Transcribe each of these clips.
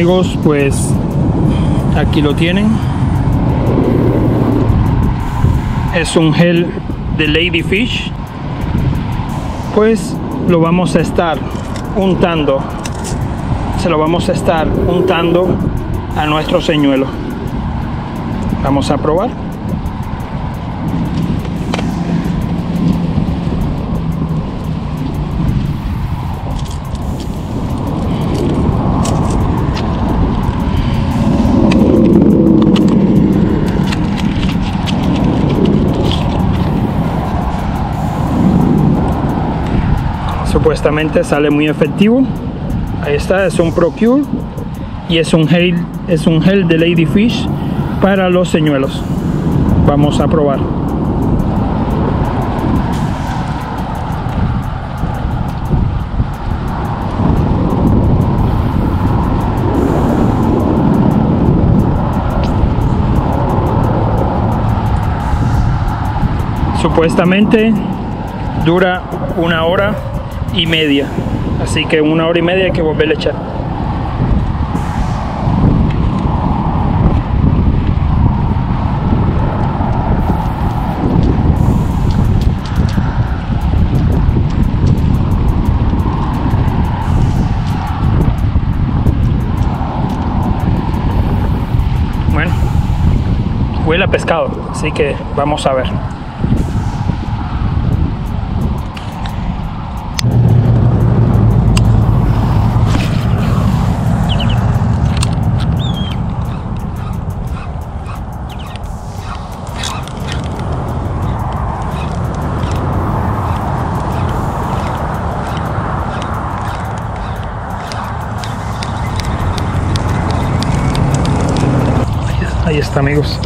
Amigos, pues aquí lo tienen. Es un gel de Ladyfish. Pues lo vamos a estar untando. Se lo vamos a estar untando a nuestro señuelo. Vamos a probar. Supuestamente sale muy efectivo. Ahí está es un procure y es un gel es un gel de ladyfish para los señuelos. Vamos a probar. Supuestamente dura una hora y media. Así que una hora y media hay que volverle a echar. Bueno huele a pescado así que vamos a ver Ahí está, amigos.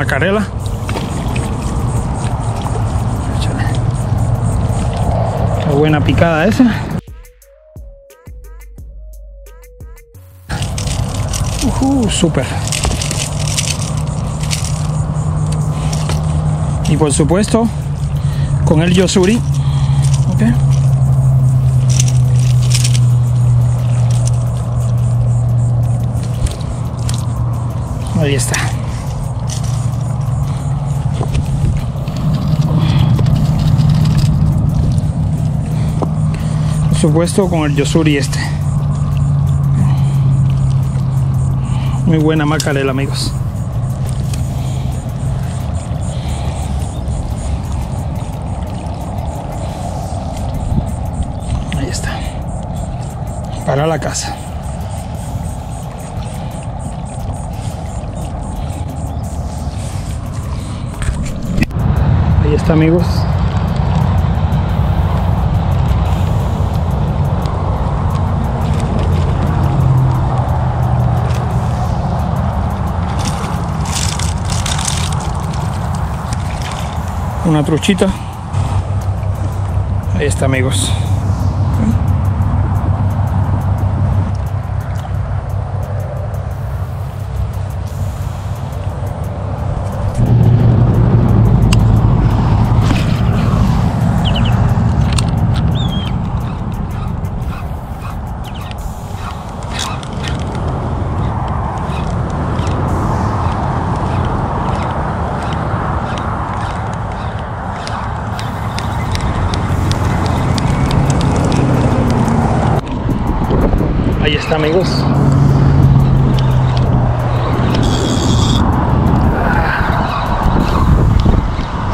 Macarela. Qué buena picada esa. Uh, super. Y por supuesto, con el yosuri. Okay. Ahí está. Supuesto con el Yosuri este. Muy buena macarela amigos. Ahí está. Para la casa. Ahí está amigos. Una truchita. Ahí está amigos. Amigos.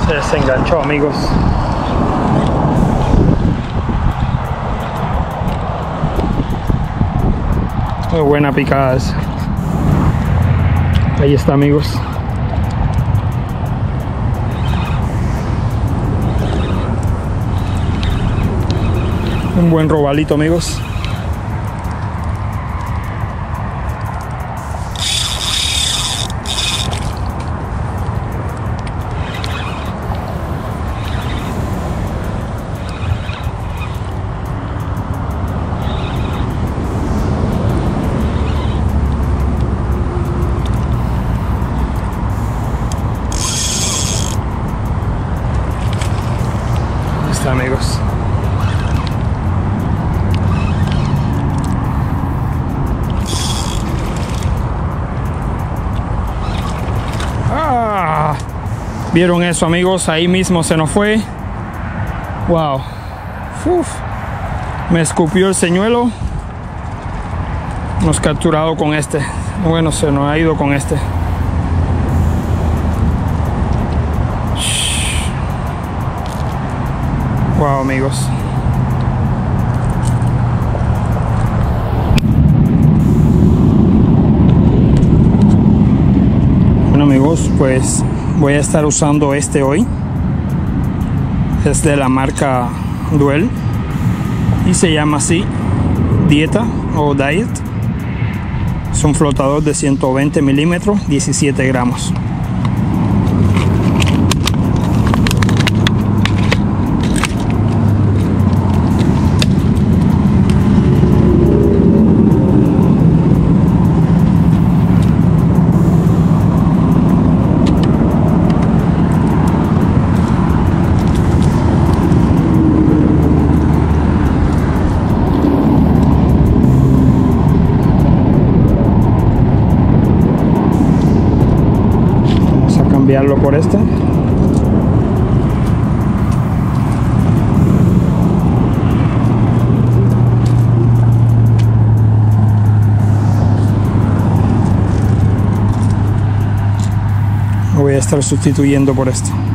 Se desenganchó amigos. Muy buena picada. Ahí está amigos. Un buen robalito amigos. Amigos. Ah, ¿Vieron eso amigos? Ahí mismo se nos fue. Wow. Me escupió el señuelo. Nos capturado con este. Bueno, se nos ha ido con este. Amigos. Bueno, amigos, pues voy a estar usando este hoy. Es de la marca Duel y se llama así Dieta o Diet. Es un flotador de 120 milímetros, 17 gramos. Cambiarlo por este. Voy a estar sustituyendo por este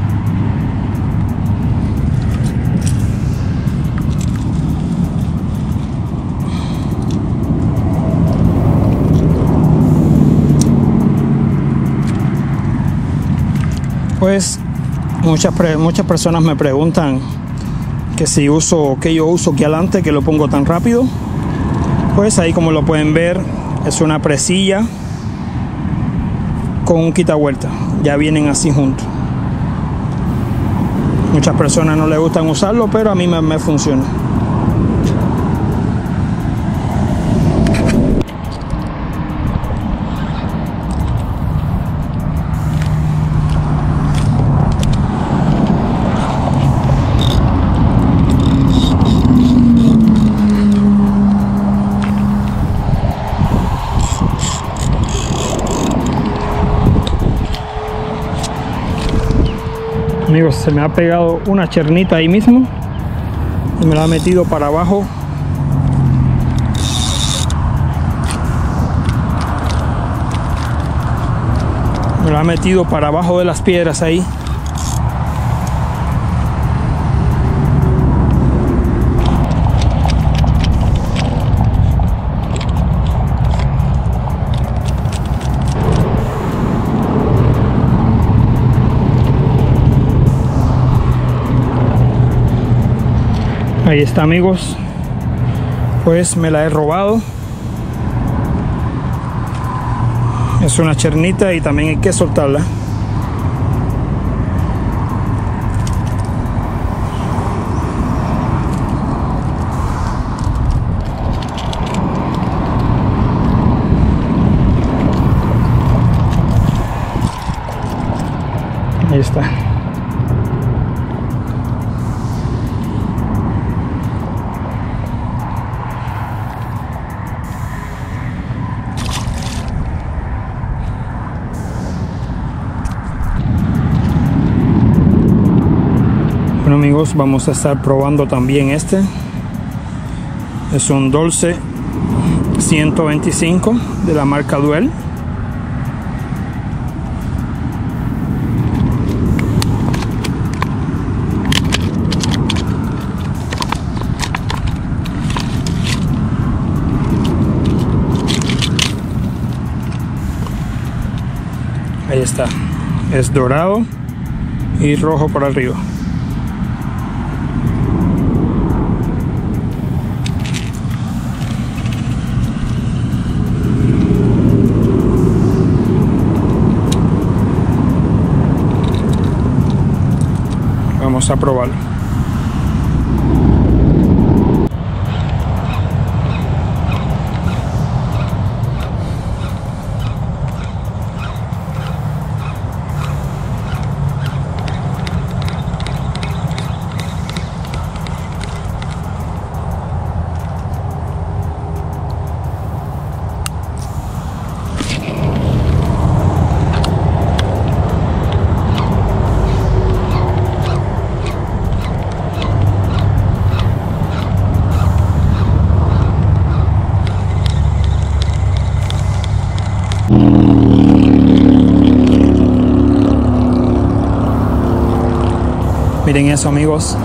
pues muchas, muchas personas me preguntan que si uso, que yo uso que adelante, que lo pongo tan rápido. Pues ahí como lo pueden ver, es una presilla con un quita vuelta. Ya vienen así juntos. Muchas personas no les gustan usarlo, pero a mí me, me funciona. Amigos se me ha pegado una chernita ahí mismo y me la ha metido para abajo. Me la ha metido para abajo de las piedras ahí ahí está amigos. Pues me la he robado. Es una chernita y también hay que soltarla. Ahí está amigos vamos a estar probando también este es un dulce 125 de la marca Duel Ahí está. Es dorado y rojo por arriba. Vamos a probarlo. Miren eso amigos.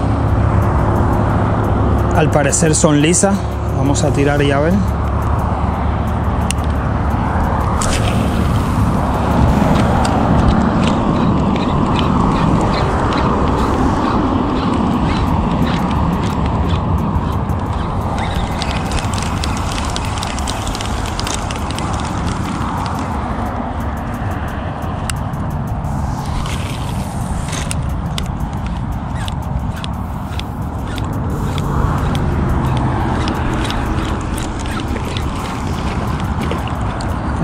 Al parecer son lisas. Vamos a tirar y a ver.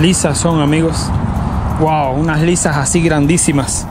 Lisas son amigos. Wow unas lisas así grandísimas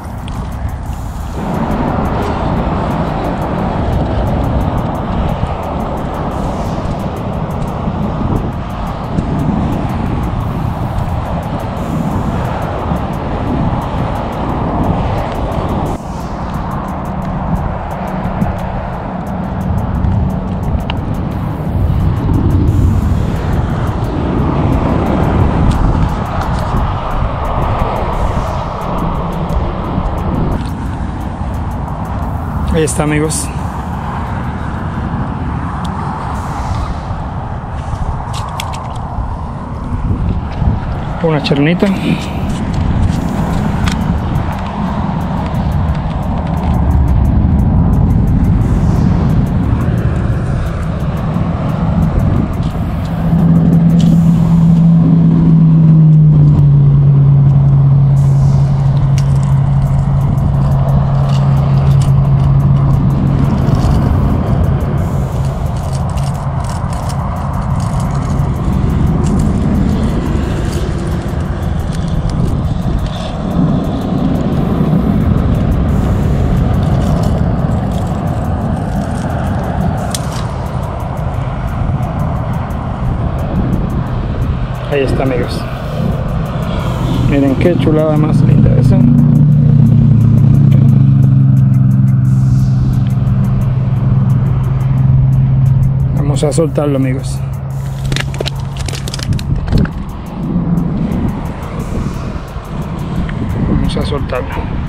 Ahí está amigos. Una chernita. Ahí está amigos. Miren qué chulada más linda esa. Vamos a soltarlo amigos. Vamos a soltarlo.